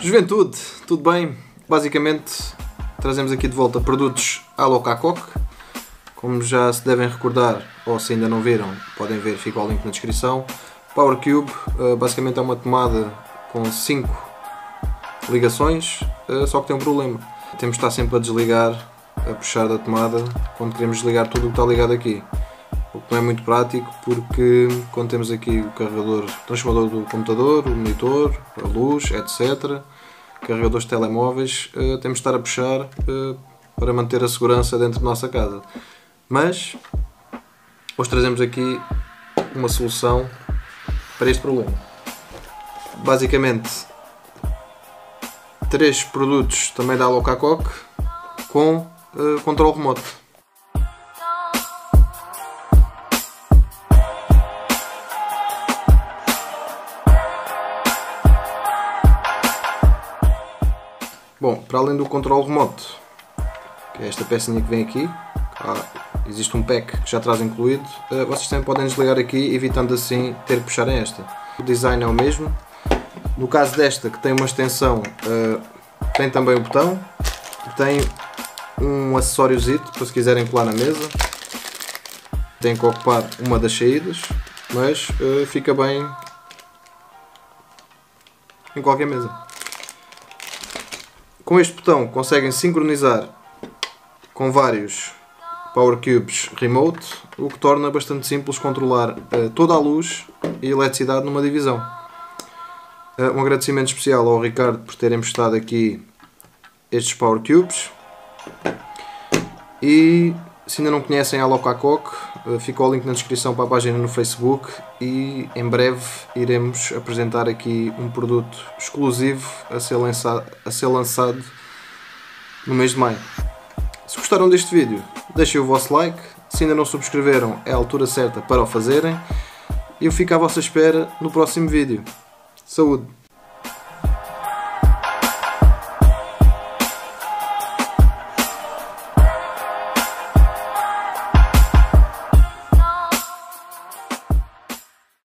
Juventude, tudo bem? Basicamente, trazemos aqui de volta produtos à Locacoc, como já se devem recordar, ou se ainda não viram, podem ver, fica o link na descrição. Power Cube, eh, basicamente é uma tomada com 5 ligações, eh, só que tem um problema. Temos de estar sempre a desligar, a puxar da tomada, quando queremos desligar tudo o que está ligado aqui. O que não é muito prático porque quando temos aqui o carregador, o transformador do computador, o monitor, a luz, etc., carregadores de telemóveis, uh, temos de estar a puxar para manter a segurança dentro da nossa casa. Mas hoje trazemos aqui uma solução para este problema. Basicamente, três produtos também da Locacoc com uh, controle remoto. Bom, para além do controle remoto, que é esta pecinha que vem aqui, existe um pack que já traz incluído, eh, vocês também podem desligar aqui, evitando assim ter que puxar esta. O design é o mesmo. No caso desta, que tem uma extensão, eh, tem também o botão, tem um acessóriozito para se quiserem colar na mesa. Tem que ocupar uma das saídas, mas fica bem em qualquer mesa. Com este botão conseguem sincronizar com vários Power Cubes Remote, o que torna bastante simples controlar uh, toda a luz e eletricidade numa divisão. Uh, um agradecimento especial ao Ricardo por terem prestado aqui estes Power Cubes. E se ainda não conhecem a Locacoc, eh, fica o link na descrição para a página no Facebook e em breve iremos apresentar aqui um produto exclusivo a ser a ser lançado no mês de maio. Se gostaram deste vídeo, deixem o vosso like. Se ainda não subscreveram, é a altura certa para o fazerem. Eu fico à vossa espera no próximo vídeo. Saúde!